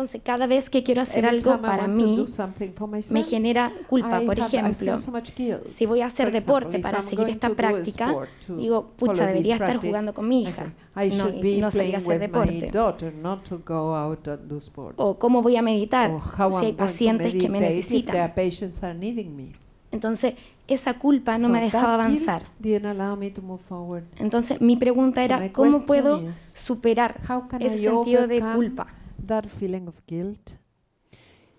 Entonces, cada vez que quiero hacer algo para mí, me genera culpa. Por ejemplo, si voy a hacer deporte para seguir esta práctica, digo, pucha, debería estar jugando con mi hija no, no salir a hacer deporte. O cómo voy a meditar si hay pacientes que me necesitan. Entonces, esa culpa no me dejaba avanzar. Entonces, mi pregunta era, ¿cómo puedo superar ese sentido de culpa? That feeling of guilt?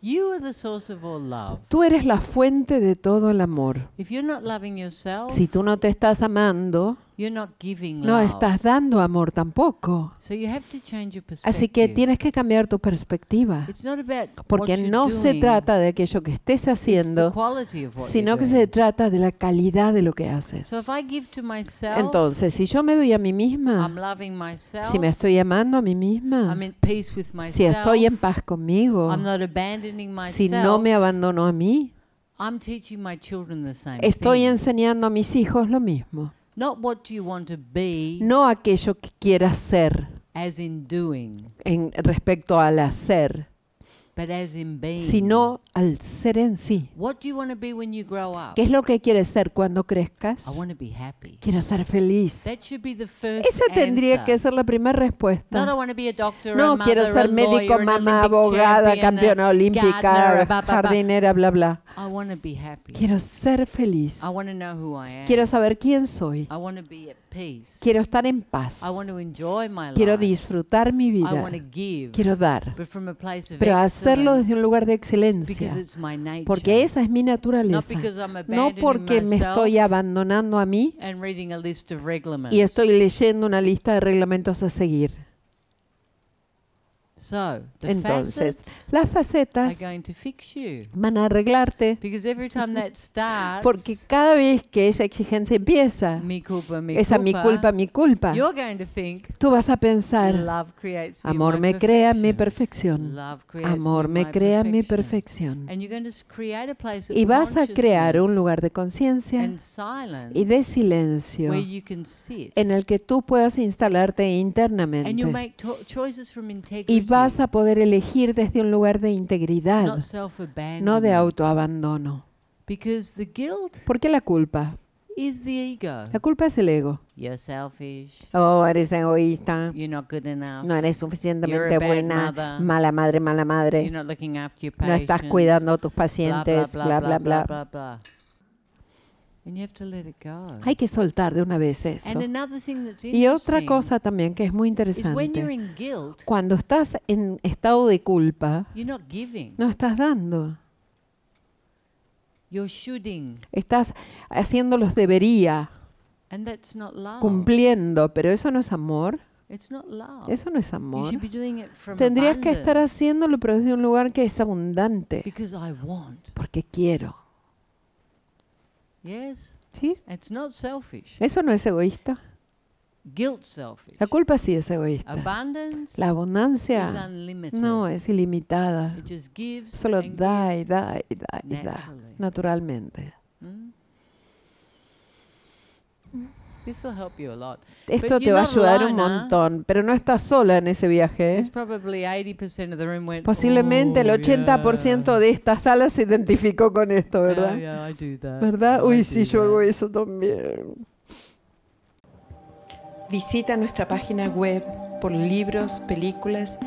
You are the source of all love. Tú eres la fuente de todo el amor. If you're not loving yourself, Si tú no te estás amando, you're not giving no love. estás dando amor tampoco. So you have to change your perspective. Así que tienes que cambiar tu perspectiva. It's not about Porque what you're no se trata de aquello que estés haciendo, quality of what sino que se trata de la calidad de lo que haces. So if I give to myself, Entonces, si yo me doy a mí I'm misma, loving myself, si me estoy amando a mí misma, I'm in peace with myself, si estoy en paz conmigo, I'm not abandoning myself, si no me abandono a mí, I'm teaching my children the same estoy thing. enseñando a mis hijos lo mismo. Not what you want to be, No aquello que quieras ser as in doing, en respecto al hacer, but as in being. sino al ser en sí. What do you want to be when you grow up? ¿Qué es lo que quieres ser cuando crezcas? I want to be happy. Quiero ser feliz. That should be the first Esa tendría answer. que ser la primera Not I respuesta. want to be a doctor, a No mother, quiero a ser médico, lawyer, mamá, abogada, campeona olímpica, gardener, blah, blah, jardinera, bla, bla. I want to be happy. Quiero ser feliz. I want to know who I am. Quiero saber quién soy. I want to be at peace. Quiero estar en paz. I want to enjoy my Quiero life. disfrutar mi I vida. want to give, Quiero dar. but from a place of Pero hacerlo desde un lugar de because excelencia. it's my nature. Porque esa es mi Not naturaleza. because I'm No abandoning porque me estoy abandonando a mí and reading a list of reglaments. y estoy leyendo una lista de reglamentos a seguir. So, the Entonces, las facetas van a arreglarte. Because every time that starts, porque cada vez que esa exigencia empieza, mi culpa, mi esa mi culpa, mi culpa, you're going to think, tú vas a pensar, love creates amor me crea mi perfección, amor me crea mi perfección. And you're going to create a place of Y vas a crear un lugar de conciencia and y de silencio where you can sit. en el que tú puedas instalarte And internamente make to- choices from integrity, vas a poder elegir desde un lugar de integridad, no de autoabandono. Because the guilt ¿Por qué la culpa? is the ego. La culpa es el ego. You're selfish. Oh, eres egoísta. You're not good enough. No eres You're suficientemente a bad buena. mother. Mala madre, mala You're madre. not looking after your No estás cuidando a tus pacientes. blah, Bla, blah, bla, blah, bla. blah, blah. And you have to let it go. Hay que soltar de una vez eso. And another thing that's Y otra cosa también que es muy is when you're interesante. in guilt, Cuando estás en estado de culpa, you're not giving. no estás dando. Estás haciendo los debería, And that's not love. cumpliendo, pero eso no es amor. It's not love. Eso no es You amor. should be doing it from Tendrías que estar haciéndolo, pero desde un lugar que es abundante, Because I want. porque quiero. Yes. ¿Sí? It's not selfish. Eso no es egoísta. Guilt selfish. La culpa sí es egoísta. Abundance La is abundancia unlimited. no es ilimitada. It just gives Solo and da y da y da y da, naturalmente. Mm. This will help you a lot. Esto But te va a ayudar un montón, pero no estás sola en ese viaje. ¿eh? It's probably 80% of the room went, Posiblemente el "Oh, 80% yeah. de esta sala se identificó con esto, ¿verdad? Yeah, yeah, I do that. ¿Verdad? I Uy, do sí, yo hago that." eso también. Visita nuestra página web por libros, películas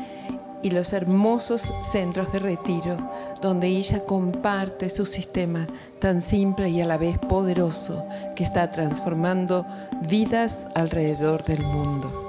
y los hermosos centros de retiro donde ella comparte su sistema tan simple y a la vez poderoso que está transformando vidas alrededor del mundo.